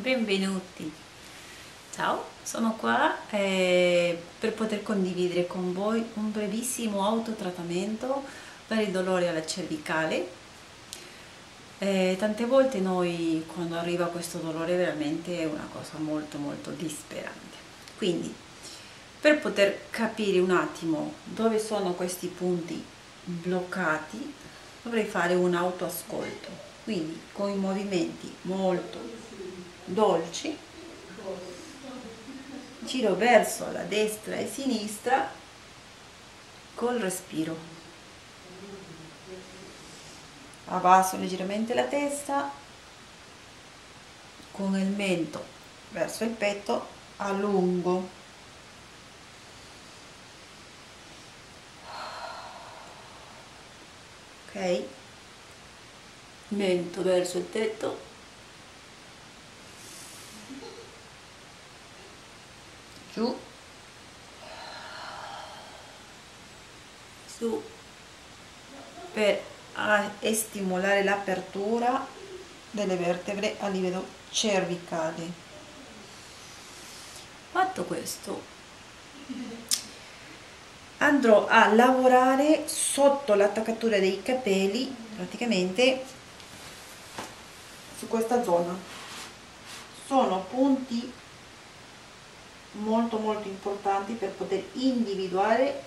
benvenuti. Ciao, sono qua eh, per poter condividere con voi un brevissimo autotrattamento per il dolore alla cervicale. Eh, tante volte noi quando arriva questo dolore veramente è una cosa molto molto disperante. Quindi per poter capire un attimo dove sono questi punti bloccati dovrei fare un autoascolto quindi con i movimenti molto dolci giro verso la destra e sinistra col respiro. Abbasso leggermente la testa con il mento verso il petto allungo. Ok. Mento verso il tetto giù su per stimolare l'apertura delle vertebre a livello cervicale. Fatto questo andrò a lavorare sotto l'attaccatura dei capelli praticamente su questa zona. Sono punti molto molto importanti per poter individuare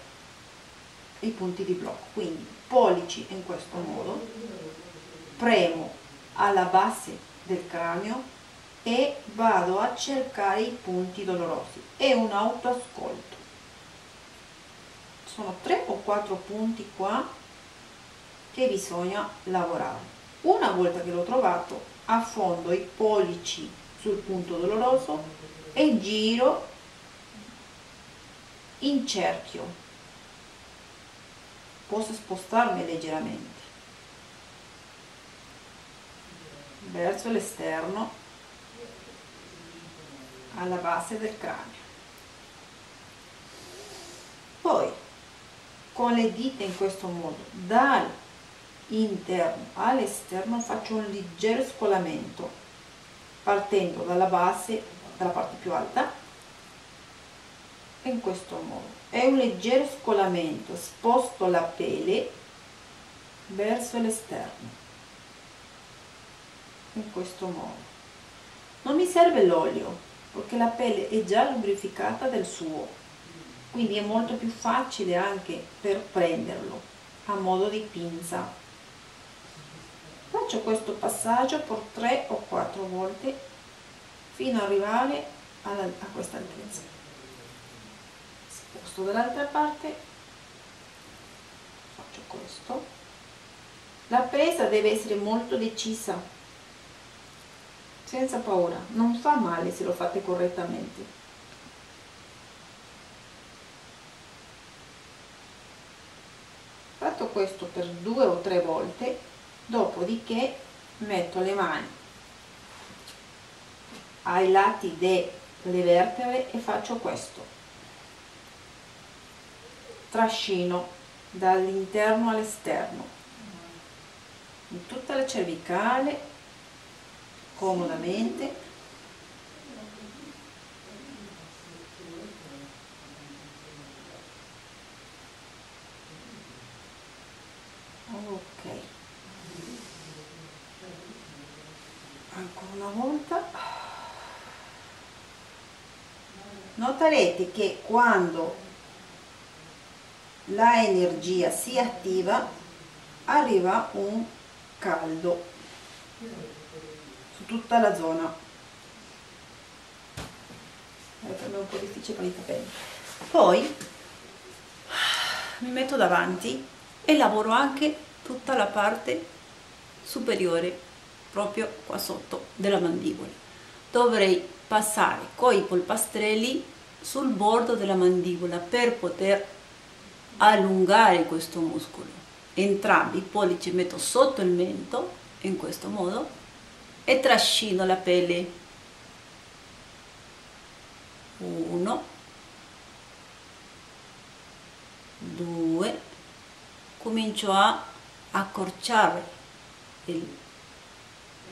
i punti di blocco. Quindi pollici in questo modo premo alla base del cranio e vado a cercare i punti dolorosi. È un autoascolto. Sono tre o quattro punti qua che bisogna lavorare. Una volta che l'ho trovato affondo i pollici sul punto doloroso e giro in cerchio posso spostarmi leggermente verso l'esterno alla base del cranio poi con le dita in questo modo dall'interno all'esterno faccio un leggero scolamento partendo dalla base dalla parte più alta in questo modo. È un leggero scolamento sposto la pelle verso l'esterno in questo modo. Non mi serve l'olio perché la pelle è già lubrificata del suo quindi è molto più facile anche per prenderlo a modo di pinza. Faccio questo passaggio per 3 o 4 volte fino ad arrivare a questa altezza sposto dall'altra parte. Faccio questo. La presa deve essere molto decisa senza paura. Non fa male se lo fate correttamente. Fatto questo per due o tre volte dopodiché metto le mani ai lati delle vertebre e faccio questo trascino dall'interno all'esterno. In tutta la cervicale comodamente. Ok. Ancora una volta. Noterete che quando la energia si attiva arriva un caldo su tutta la zona. È un po' difficile con i capelli. Poi mi metto davanti e lavoro anche tutta la parte superiore proprio qua sotto della mandibola. Dovrei passare con i polpastrelli sul bordo della mandibola per poter allungare questo muscolo. Entrambi i pollici metto sotto il mento in questo modo e trascino la pelle. Uno due comincio a accorciare il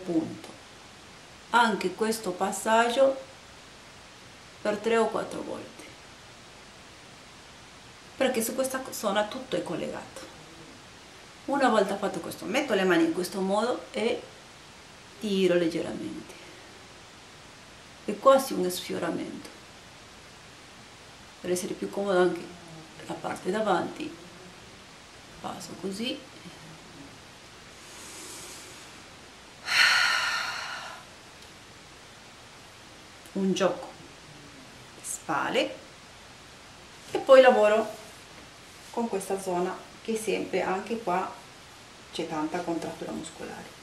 punto. Anche questo passaggio per 3 o 4 volte perché su questa zona tutto è collegato. Una volta fatto questo metto le mani in questo modo e tiro leggermente. È quasi un sfioramento. Per essere più comodo anche la parte davanti passo così. Un gioco spalle e poi lavoro con questa zona che sempre anche qua c'è tanta contrattura muscolare.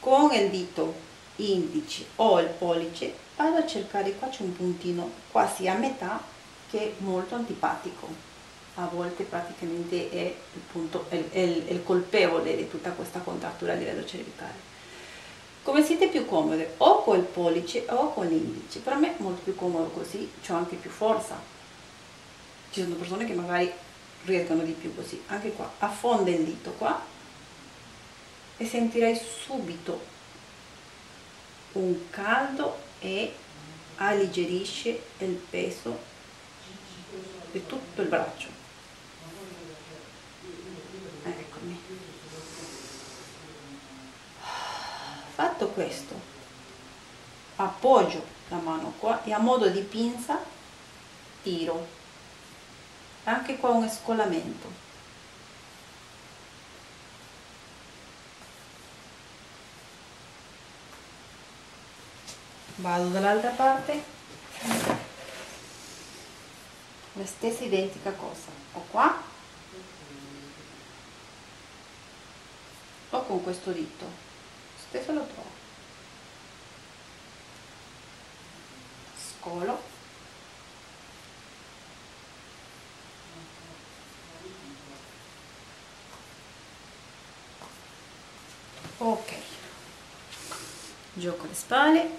Con il dito indice o il pollice vado a cercare qua c'è un puntino quasi a metà che è molto antipatico. A volte praticamente è il, punto, è, è, è il colpevole di tutta questa contrattura a livello cervicale. Come siete più comode? O col pollice o con l'indice per me è molto più comodo così ho anche più forza. Ci sono persone che magari riescono di più così. Anche qua affonda il dito qua e sentirei subito un caldo e alleggerisce il peso di tutto il braccio. Fatto questo appoggio la mano qua e a modo di pinza tiro anche qua un scolamento vado dall'altra parte. La stessa identica cosa. O qua. O con questo dito. Stesso lo trovo. Scolo ok. Gioco le spalle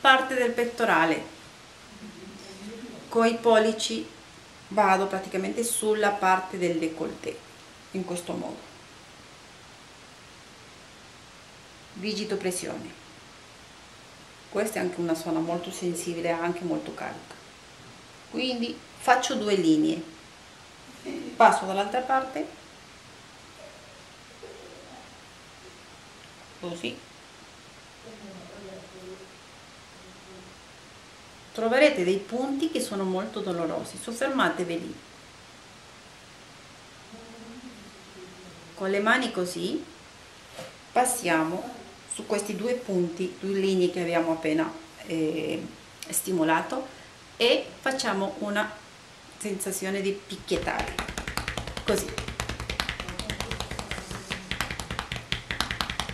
parte del pettorale. Con i pollici vado praticamente sulla parte del décolleté in questo modo. Vigito pressione. Questa è anche una zona molto sensibile anche molto carica quindi faccio due linee passo dall'altra parte. Così. Troverete dei punti che sono molto dolorosi, soffermatevi lì. Con le mani così passiamo su questi due punti, due linee che abbiamo appena eh, stimolato e facciamo una sensazione di picchiettare, così.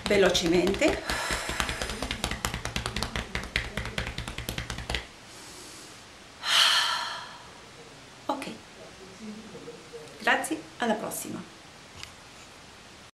Velocemente. Grazie, alla prossima!